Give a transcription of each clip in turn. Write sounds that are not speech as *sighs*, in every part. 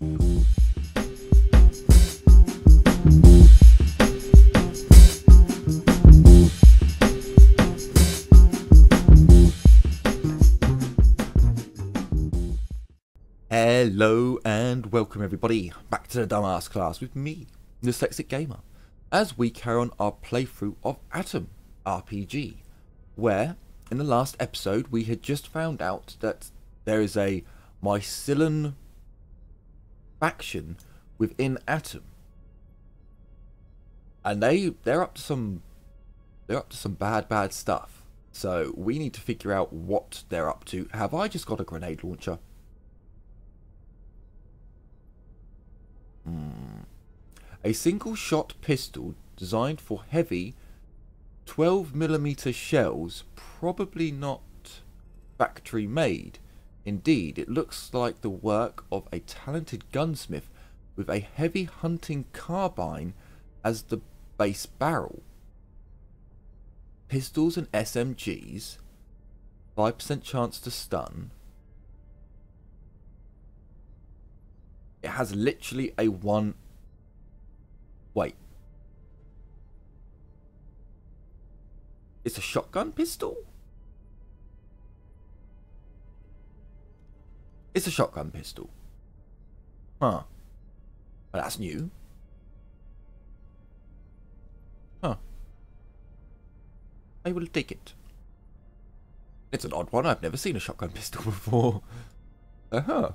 Hello and welcome everybody back to the Dumbass class with me, the Dyslexic Gamer, as we carry on our playthrough of Atom RPG, where in the last episode we had just found out that there is a mycelium faction within Atom. And they they're up to some they're up to some bad bad stuff. So we need to figure out what they're up to. Have I just got a grenade launcher? Hmm. A single shot pistol designed for heavy 12mm shells, probably not factory made. Indeed, it looks like the work of a talented gunsmith with a heavy hunting carbine as the base barrel. Pistols and SMGs, 5% chance to stun, It has literally a one... Wait. It's a shotgun pistol? It's a shotgun pistol. Huh. Well, that's new. Huh. I will take it. It's an odd one. I've never seen a shotgun pistol *laughs* before. Uh-huh.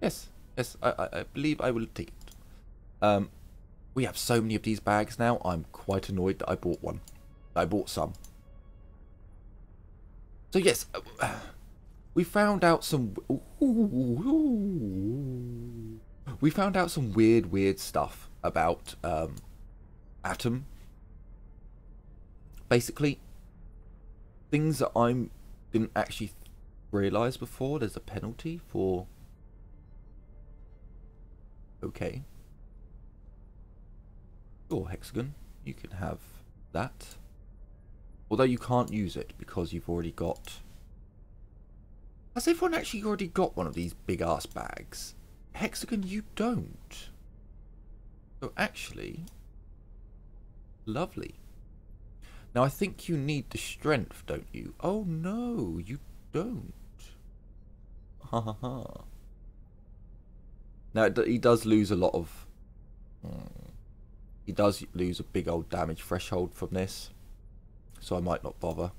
Yes, yes, I, I, I believe I will take it. Um, we have so many of these bags now, I'm quite annoyed that I bought one. I bought some. So yes, uh, we found out some... we found out some weird, weird stuff about um, Atom. Basically, things that I didn't actually realise before. There's a penalty for Okay. Sure, Hexagon. You can have that. Although you can't use it because you've already got... Has everyone actually already got one of these big ass bags? Hexagon, you don't. So actually... Lovely. Now I think you need the strength, don't you? Oh no, you don't. Ha ha ha. Now he does lose a lot of. Hmm, he does lose a big old damage threshold from this, so I might not bother.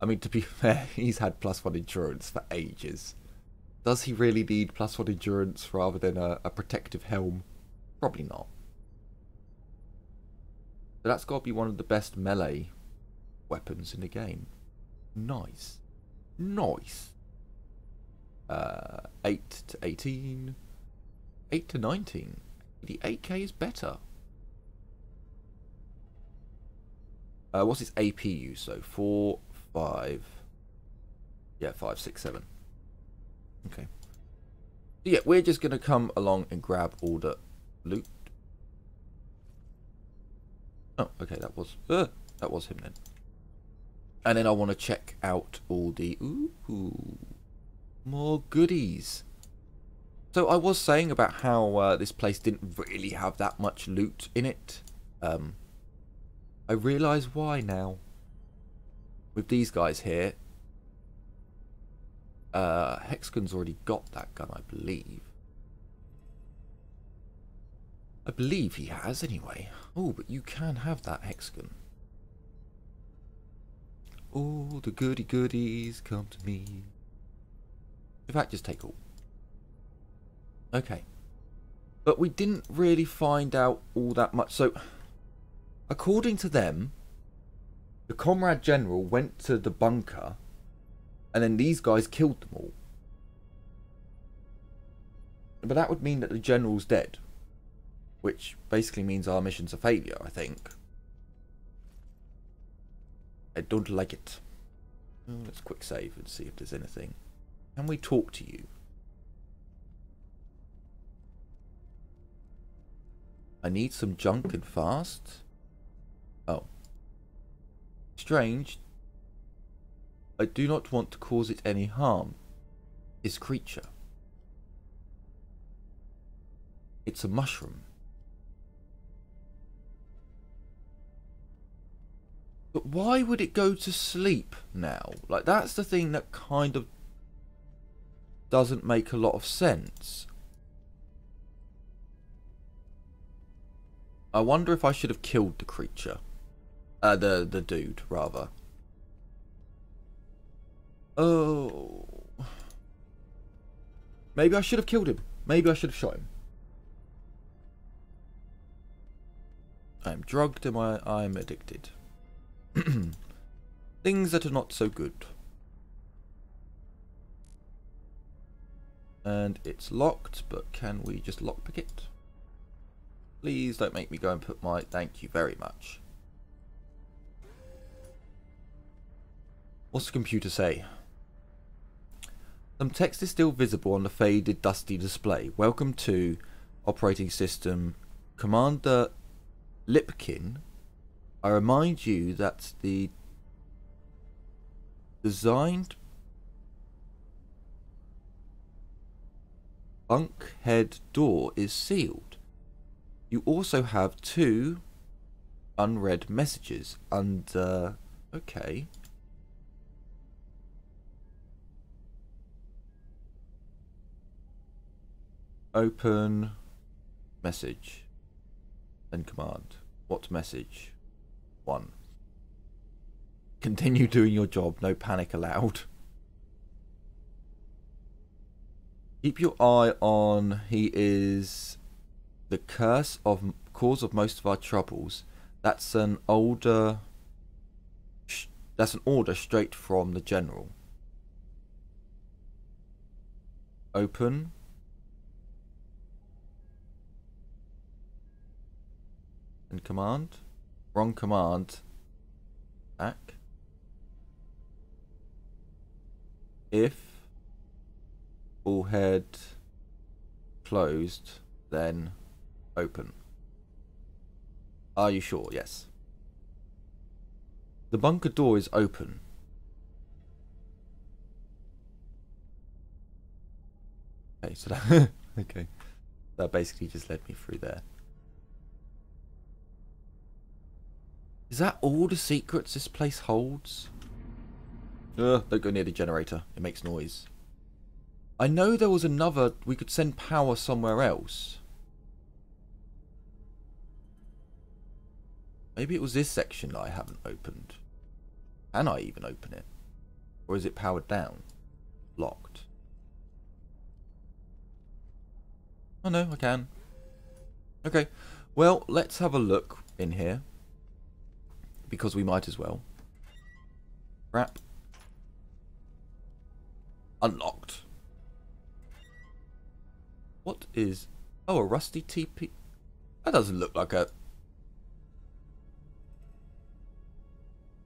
I mean, to be *laughs* fair, he's had plus one endurance for ages. Does he really need plus one endurance rather than a, a protective helm? Probably not. So that's got to be one of the best melee weapons in the game. Nice. Nice uh, 8 to 18, 8 to 19. The 8k is better. Uh, what's its AP use? So 4, 5, yeah, five, six, seven. Okay. So yeah, we're just going to come along and grab all the loot. Oh, okay, that was, uh, that was him then. And then I want to check out all the, ooh, ooh more goodies. So I was saying about how uh, this place didn't really have that much loot in it. Um, I realise why now. With these guys here, uh, already got that gun, I believe. I believe he has, anyway. Oh, but you can have that Hexagon. All the goody goodies come to me. In fact, just take all. Okay. But we didn't really find out all that much. So, according to them, the Comrade General went to the bunker and then these guys killed them all. But that would mean that the General's dead. Which basically means our mission's a failure, I think. I don't like it. Mm. let's quick save and see if there's anything. Can we talk to you? I need some junk and fast. Oh. Strange. I do not want to cause it any harm. is creature. It's a mushroom. But why would it go to sleep now? Like, that's the thing that kind of doesn't make a lot of sense. I wonder if I should have killed the creature. Uh, the, the dude, rather. Oh. Maybe I should have killed him. Maybe I should have shot him. I'm drugged and I, I'm addicted. *clears throat* Things that are not so good. And it's locked, but can we just lockpick it? Please don't make me go and put my... Thank you very much. What's the computer say? Some text is still visible on the faded, dusty display. Welcome to operating system Commander Lipkin I remind you that the designed bunkhead door is sealed. You also have two unread messages under... Okay. Open message and command. What message? one. Continue doing your job, no panic allowed. Keep your eye on, he is the curse of cause of most of our troubles. That's an older, that's an order straight from the general. Open. And command. Wrong command. Back. If all head closed, then open. Are you sure? Yes. The bunker door is open. Okay, so that *laughs* okay. That basically just led me through there. Is that all the secrets this place holds? Don't go near the generator. It makes noise. I know there was another... We could send power somewhere else. Maybe it was this section that I haven't opened. Can I even open it? Or is it powered down? Locked. Oh no, I can. Okay. Well, let's have a look in here because we might as well. Wrap. Unlocked. What is... Oh, a rusty TP... That doesn't look like a...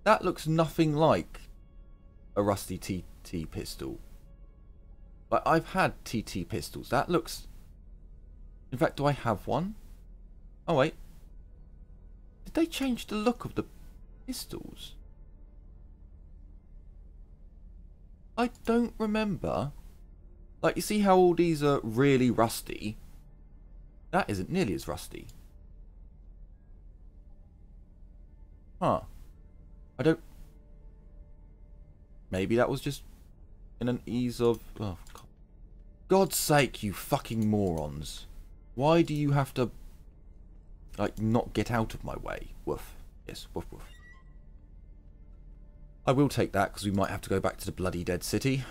That looks nothing like a rusty TT pistol. Like, I've had TT pistols. That looks... In fact, do I have one? Oh, wait. Did they change the look of the pistols? I don't remember. Like, you see how all these are really rusty? That isn't nearly as rusty. Huh. I don't... Maybe that was just in an ease of... Oh, God. God's sake, you fucking morons. Why do you have to, like, not get out of my way? Woof. Yes, woof woof. I will take that because we might have to go back to the bloody dead city.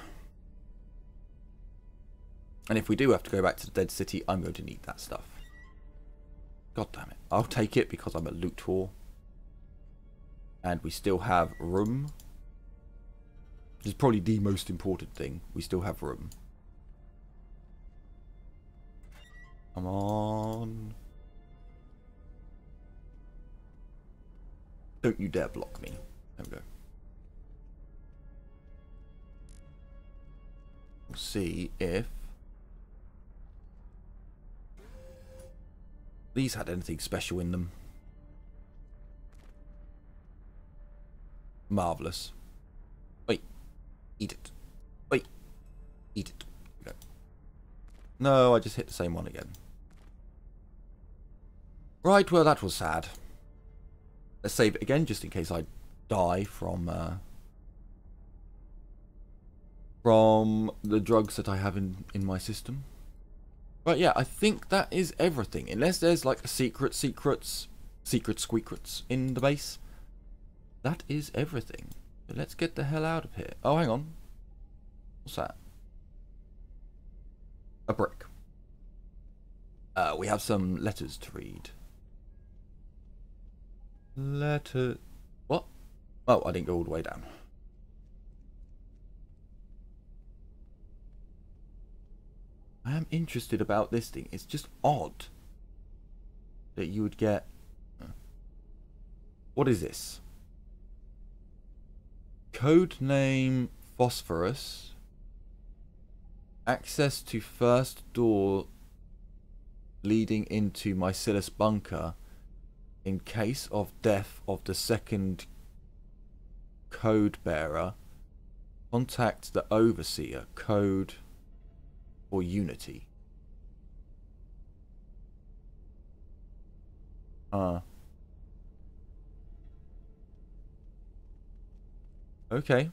And if we do have to go back to the dead city, I'm going to need that stuff. God damn it. I'll take it because I'm a loot whore. And we still have room. This is probably the most important thing. We still have room. Come on. Don't you dare block me. There we go. See if these had anything special in them. Marvellous. Wait. Eat it. Wait. Eat it. No, I just hit the same one again. Right, well that was sad. Let's save it again just in case I die from uh, from the drugs that I have in, in my system. But yeah, I think that is everything. Unless there's like secret secrets, secret squeakrets in the base. That is everything. let's get the hell out of here. Oh, hang on. What's that? A brick. Uh, we have some letters to read. Letter... What? Oh, I didn't go all the way down. I am interested about this thing. It's just odd that you would get... What is this? Code name Phosphorus. Access to first door leading into Mycillus bunker in case of death of the second code bearer. Contact the overseer. Code or unity? Uh. Okay.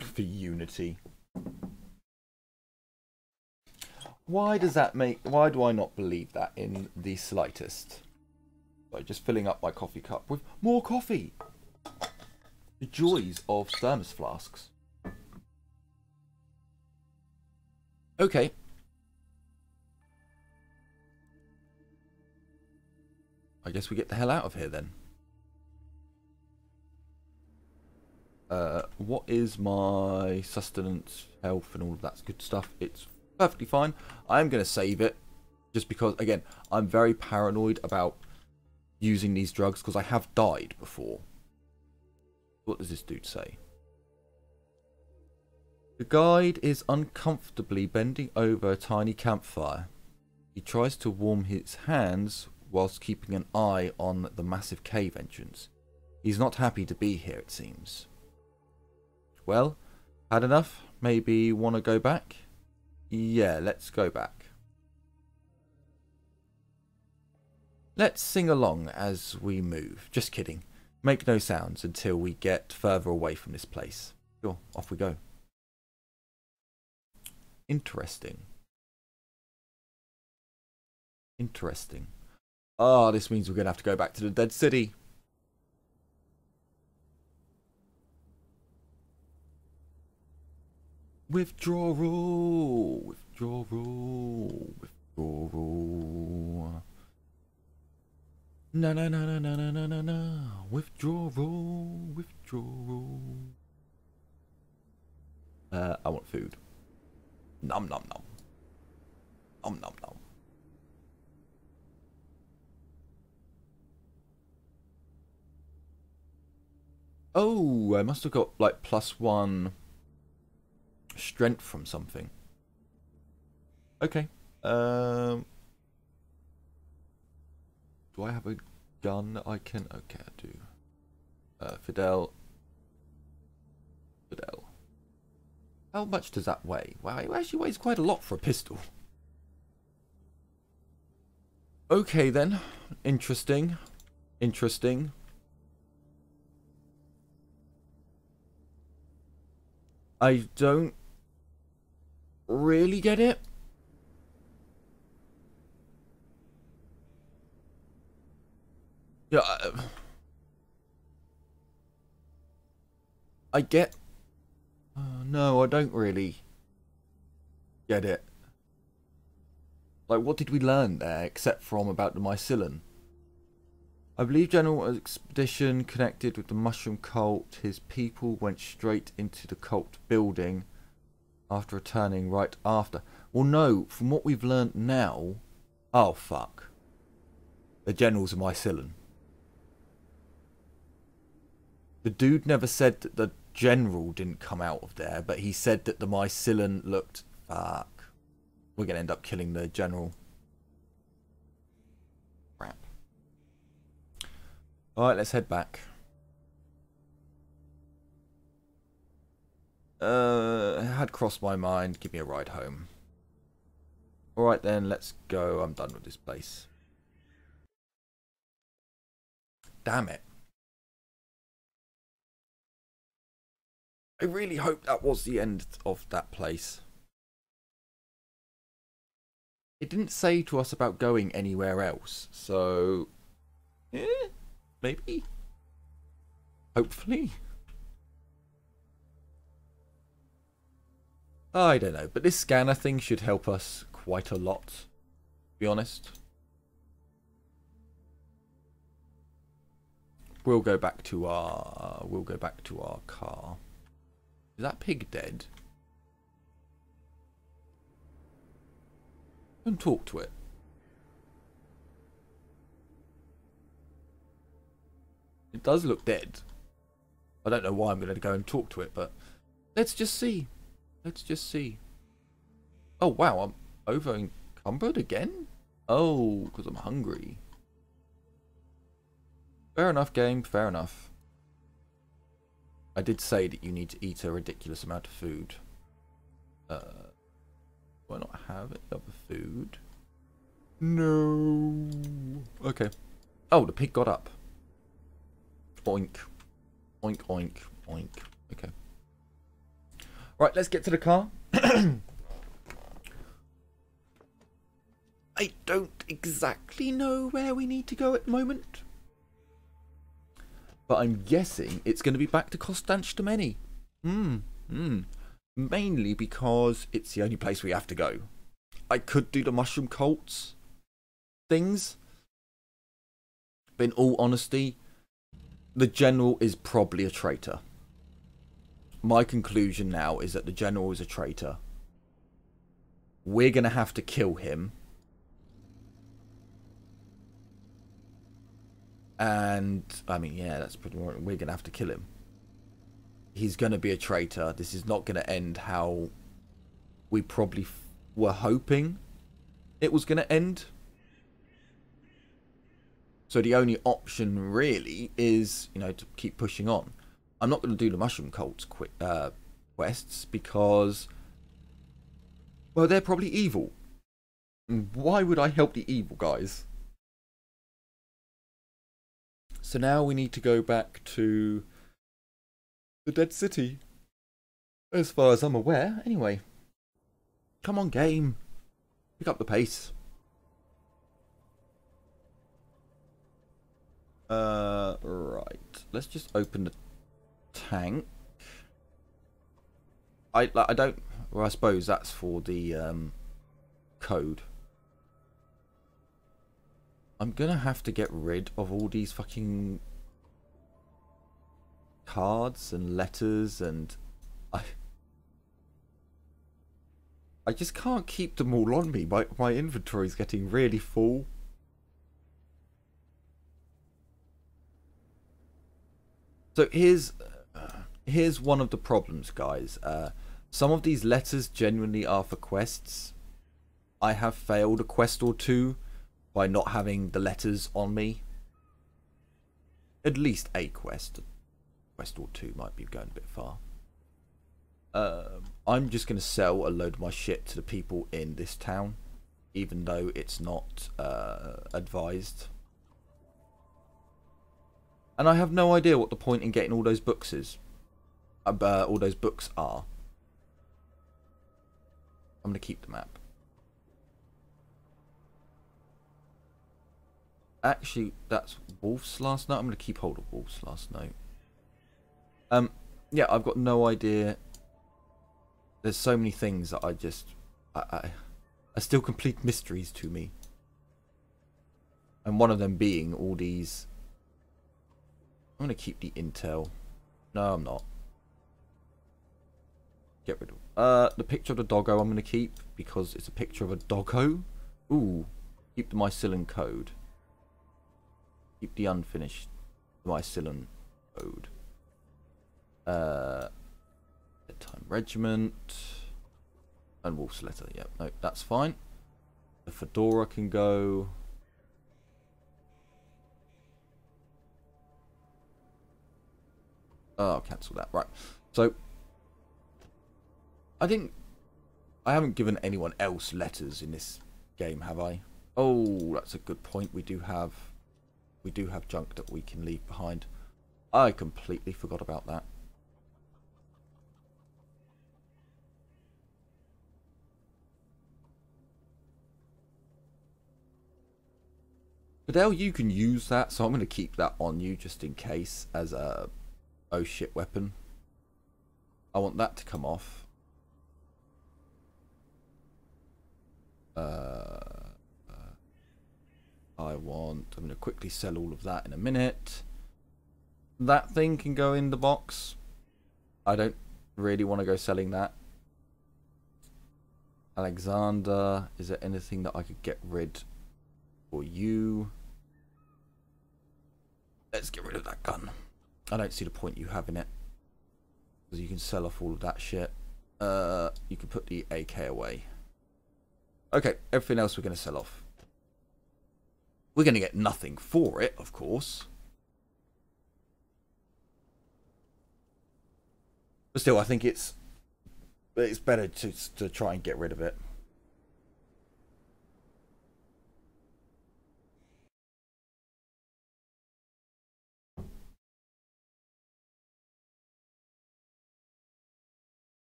For unity. Why does that make... Why do I not believe that in the slightest? By just filling up my coffee cup with more coffee. The joys of thermos flasks. Okay. I guess we get the hell out of here then. Uh, what is my sustenance, health, and all of that good stuff? It's perfectly fine. I'm going to save it. Just because, again, I'm very paranoid about using these drugs because I have died before. What does this dude say? The guide is uncomfortably bending over a tiny campfire. He tries to warm his hands whilst keeping an eye on the massive cave entrance. He's not happy to be here, it seems. Well, had enough? Maybe want to go back? Yeah, let's go back. Let's sing along as we move. Just kidding. Make no sounds until we get further away from this place. Sure, off we go. Interesting. Interesting. Oh, this means we're going to have to go back to the Dead City. Withdrawal, withdrawal, withdrawal. Na na na na na na na na. Withdrawal, withdrawal. Uh, I want food. Nom nom nom. Nom nom nom. Oh, I must have got like plus one strength from something. Okay. Um. Do I have a gun that I can? Okay, I do. Uh, Fidel. Fidel. How much does that weigh? Wow, it actually weighs quite a lot for a pistol. Okay then. Interesting. Interesting. I don't really get it. Yeah. I, I get uh, no, I don't really get it. Like, what did we learn there, except from about the mycelium? I believe General Expedition connected with the Mushroom Cult. His people went straight into the cult building after returning right after. Well, no, from what we've learned now... Oh, fuck. The General's a mycelium. The dude never said that the general didn't come out of there, but he said that the mycelium looked... Fuck. We're going to end up killing the general. Crap. Alright, let's head back. Uh, had crossed my mind. Give me a ride home. Alright then, let's go. I'm done with this place. Damn it. I really hope that was the end of that place. It didn't say to us about going anywhere else, so... Eh, maybe? Hopefully? I don't know, but this scanner thing should help us quite a lot, to be honest. We'll go back to our we'll go back to our car. Is that pig dead? And talk to it. It does look dead. I don't know why I'm going to go and talk to it, but let's just see. Let's just see. Oh, wow, I'm over encumbered again? Oh, because I'm hungry. Fair enough, game, fair enough. I did say that you need to eat a ridiculous amount of food. Uh, do I not have any other food? No. Okay. Oh, the pig got up. Oink. Oink, oink, oink. Okay. Right, let's get to the car. *clears throat* I don't exactly know where we need to go at the moment. But I'm guessing it's going to be back to Constantinople. Hmm. Hmm. Mainly because it's the only place we have to go. I could do the mushroom cults things. But in all honesty, the general is probably a traitor my conclusion now is that the general is a traitor. We're going to have to kill him. And, I mean, yeah, that's pretty we're going to have to kill him. He's going to be a traitor. This is not going to end how we probably were hoping it was going to end. So the only option really is, you know, to keep pushing on. I'm not going to do the mushroom cults quick uh, quests because, well, they're probably evil. Why would I help the evil guys? So now we need to go back to the Dead City. As far as I'm aware, anyway. Come on, game. Pick up the pace. Uh, right. Let's just open the tank. I I don't. Well, I suppose that's for the um, code. I'm gonna have to get rid of all these fucking cards and letters and I I just can't keep them all on me. My my inventory's getting really full. So here's here's one of the problems, guys. Uh, some of these letters genuinely are for quests. I have failed a quest or two by not having the letters on me. At least a quest. Quest or two might be going a bit far. Um, I'm just going to sell a load of my shit to the people in this town, even though it's not uh, advised. And I have no idea what the point in getting all those books is uh, all those books are. I'm going to keep the map. Actually, that's Wolf's last note. I'm going to keep hold of Wolf's last note. Um, yeah, I've got no idea. There's so many things that I just... I, I, still complete mysteries to me. And one of them being all these... I'm going to keep the intel. No, I'm not. Get rid of... Uh, the picture of the doggo I'm going to keep because it's a picture of a doggo. Ooh. Keep the mycelium code. Keep the unfinished mycelium code. Uh, time regiment. And wolf's letter. Yep, no, that's fine. The fedora can go. Oh, I'll cancel that. Right. So I didn't. I haven't given anyone else letters in this game, have I? Oh, that's a good point. We do have we do have junk that we can leave behind. I completely forgot about that. Fidel, you can use that, so I'm going to keep that on you just in case as a oh shit weapon. I want that to come off. Uh, I want, I'm going to quickly sell all of that in a minute. That thing can go in the box. I don't really want to go selling that. Alexander, is there anything that I could get rid for you? Let's get rid of that gun. I don't see the point you having it. Because you can sell off all of that shit. Uh, you can put the AK away. Okay, everything else we're going to sell off. We're going to get nothing for it, of course. But still, I think it's it's better to to try and get rid of it.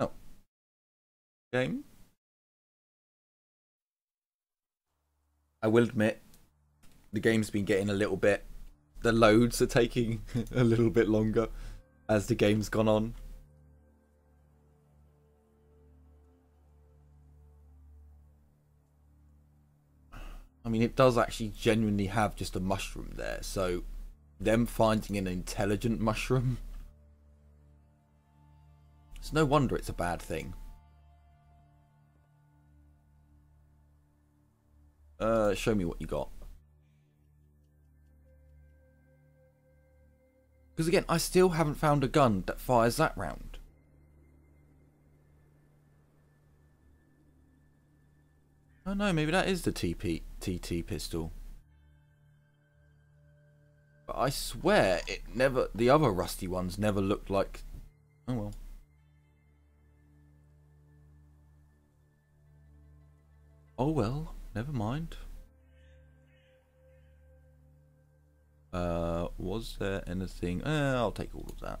Oh. game. I will admit, the game's been getting a little bit. The loads are taking *laughs* a little bit longer as the game's gone on. I mean, it does actually genuinely have just a mushroom there, so them finding an intelligent mushroom. It's no wonder it's a bad thing. Uh, show me what you got. Because again, I still haven't found a gun that fires that round. Oh no, maybe that is the TP, TT pistol. But I swear it never, the other rusty ones never looked like, oh well. Oh well. Never mind. Uh, was there anything? Uh, I'll take all of that.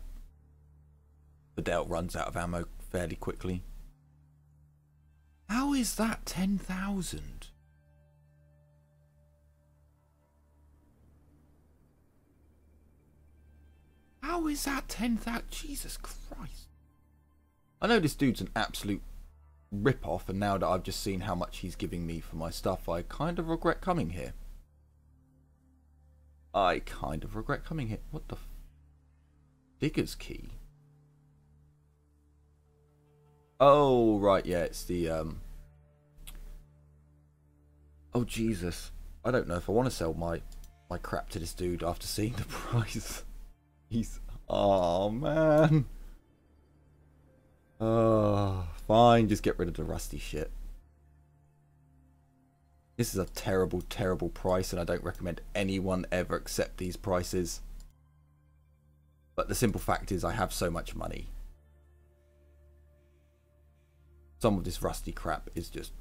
Fidel runs out of ammo fairly quickly. How is that 10,000? How is that 10,000? Jesus Christ. I know this dude's an absolute rip off, and now that I've just seen how much he's giving me for my stuff, I kind of regret coming here. I kind of regret coming here. What the? Digger's key. Oh right, yeah, it's the um. Oh Jesus, I don't know if I want to sell my my crap to this dude after seeing the *laughs* price. He's oh man. Oh, fine, just get rid of the rusty shit. This is a terrible, terrible price, and I don't recommend anyone ever accept these prices. But the simple fact is I have so much money. Some of this rusty crap is just...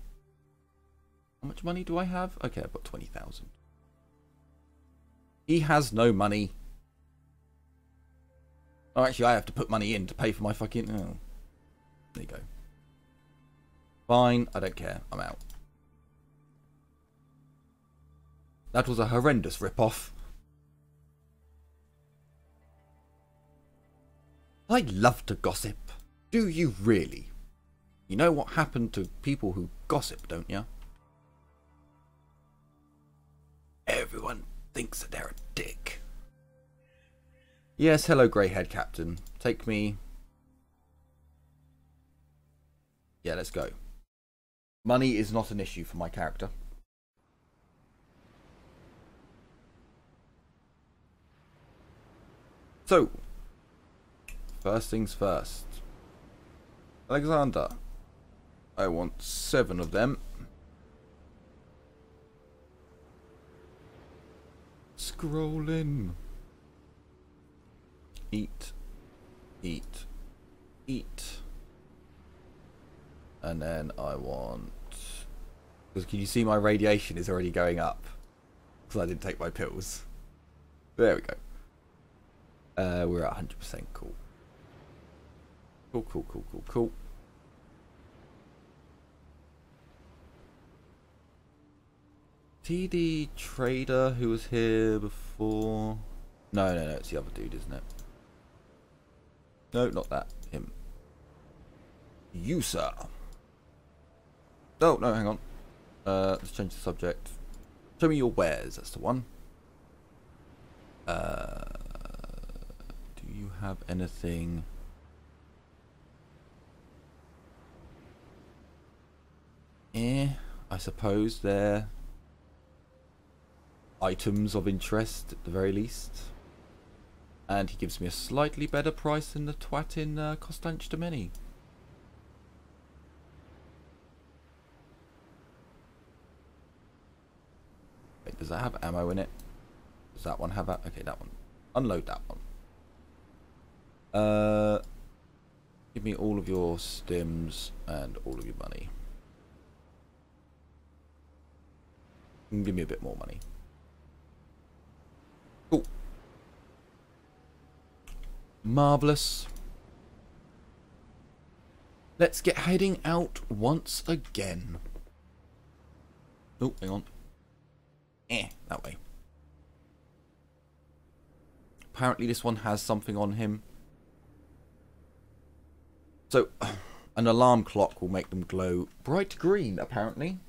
How much money do I have? Okay, I've got 20,000. He has no money. Oh, actually, I have to put money in to pay for my fucking... Oh. There you go. Fine, I don't care. I'm out. That was a horrendous rip-off. I love to gossip. Do you really? You know what happened to people who gossip, don't you? Everyone thinks that they're a dick. Yes, hello, grey-haired captain. Take me Yeah, let's go. Money is not an issue for my character. So, first things first. Alexander, I want seven of them. Scrolling. Eat. Eat. Eat. And then I want Because can you see my radiation is already going up? Because I didn't take my pills. There we go. Uh, we're at 100% cool. Cool, cool, cool, cool, cool. TD Trader who was here before. No, no, no, it's the other dude, isn't it? No, not that. Him. You, sir. Oh, no, hang on. Uh, let's change the subject. Show me your wares, that's the one. Uh, you have anything... Eh, I suppose they're items of interest at the very least. And he gives me a slightly better price than the twat in uh, Constantinomini. Wait, does that have ammo in it? Does that one have that? Okay, that one. Unload that one. Uh, give me all of your stims and all of your money. Give me a bit more money. Cool. Marvellous. Let's get heading out once again. Oh, hang on. Eh, that way. Apparently this one has something on him. So, *sighs* an alarm clock will make them glow bright green, apparently.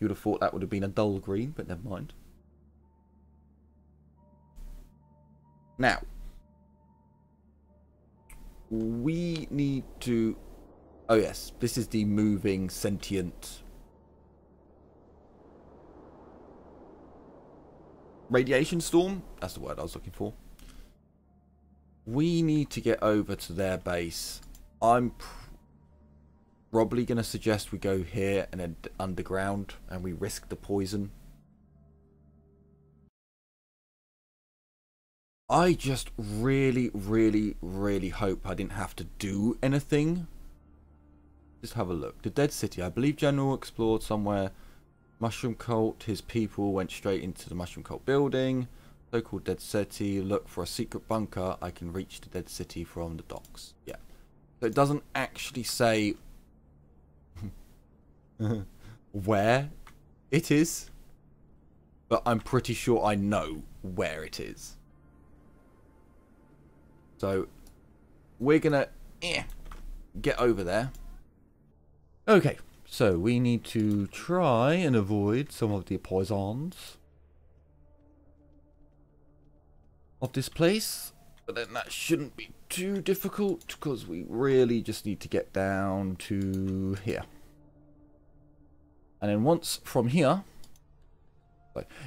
You would have thought that would have been a dull green, but never mind. Now, we need to... Oh yes, this is the moving sentient radiation storm. That's the word I was looking for. We need to get over to their base. I'm probably going to suggest we go here and then underground and we risk the poison. I just really, really, really hope I didn't have to do anything. Just have a look. The Dead City. I believe General explored somewhere Mushroom Cult, his people went straight into the Mushroom Cult building. So-called Dead City, look for a secret bunker. I can reach the Dead City from the docks. Yeah. So it doesn't actually say *laughs* where it is. But I'm pretty sure I know where it is. So we're going to eh, get over there. Okay. So we need to try and avoid some of the poisons of this place. But then that shouldn't be too difficult because we really just need to get down to here. And then once from here,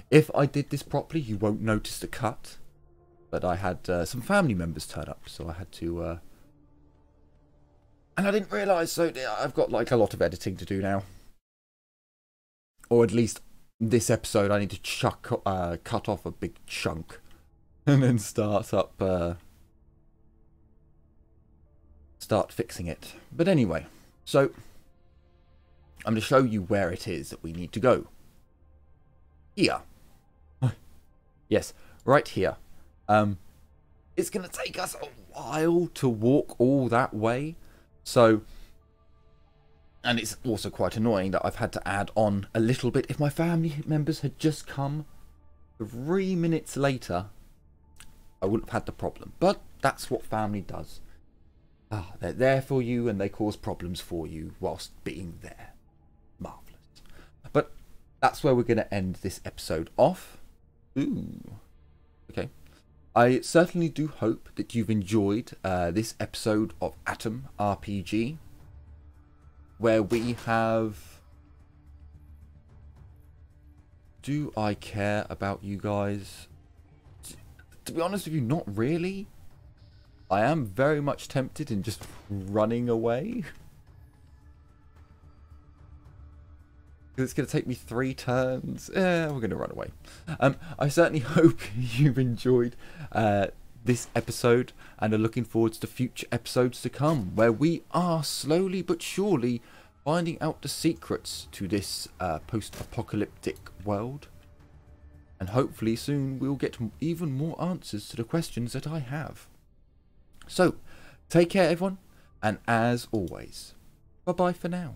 if I did this properly, you won't notice the cut. But I had uh, some family members turn up, so I had to uh, and I didn't realise, so I've got like a lot of editing to do now. Or at least this episode I need to chuck, uh, cut off a big chunk. *laughs* And then start up, uh, start fixing it. But anyway, so I'm going to show you where it is that we need to go. Here. *laughs* yes, right here. Um, it's going to take us a while to walk all that way. So, and it's also quite annoying that I've had to add on a little bit. If my family members had just come three minutes later, I wouldn't have had the problem. But that's what family does. Ah, they're there for you and they cause problems for you whilst being there. Marvellous. But that's where we're going to end this episode off. Ooh. Okay. I certainly do hope that you've enjoyed uh, this episode of Atom RPG, where we have. Do I care about you guys? To be honest with you, not really. I am very much tempted in just running away. *laughs* it's going to take me three turns. Eh, we're going to run away. Um, I certainly *laughs* hope you've enjoyed uh, this episode and are looking forward to future episodes to come, where we are slowly but surely finding out the secrets to this uh, post-apocalyptic world. And hopefully soon we'll get even more answers to the questions that I have. So, take care everyone, and as always, bye bye for now.